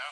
Yeah.